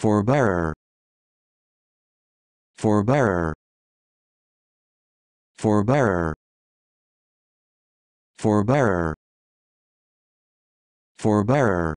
forbearer forbearer forbearer forbearer forbearer